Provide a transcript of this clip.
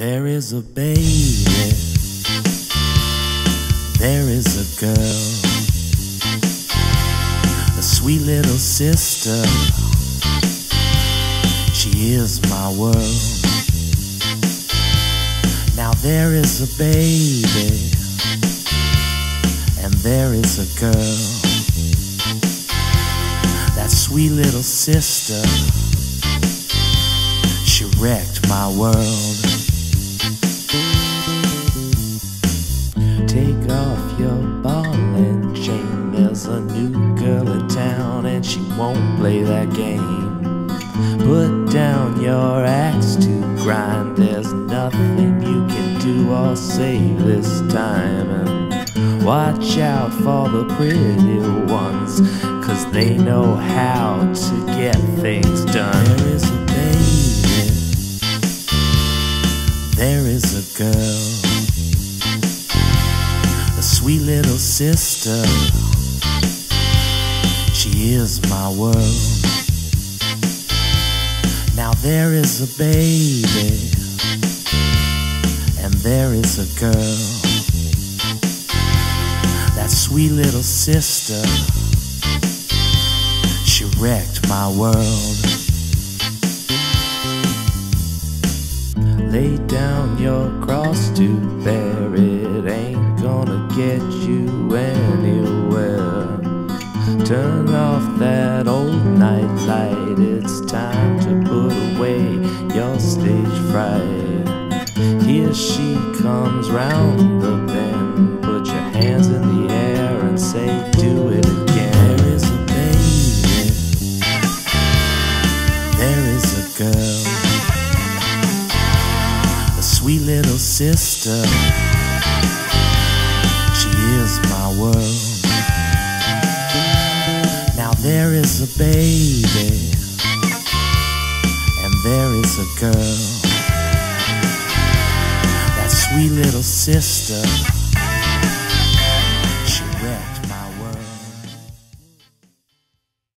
There is a baby. There is a girl. A sweet little sister. She is my world. Now there is a baby. And there is a girl. That sweet little sister. She wrecked my world. There's a new girl in town and she won't play that game. Put down your axe to grind. There's nothing you can do or say this time. And watch out for the pretty ones, cause they know how to get things done. There is a baby, there is a girl a sweet little sister. Is my world. Now there is a baby, and there is a girl. That sweet little sister. She wrecked my world. Lay down your cross to bear it ain't gonna get you anywhere. Turn off that old night light, it's time to put away your stage fright. Here she comes round the bend, put your hands in the air and say, Do it again. There is a baby, there is a girl a sweet little sister. She is my world. Baby, and there is a girl. That sweet little sister.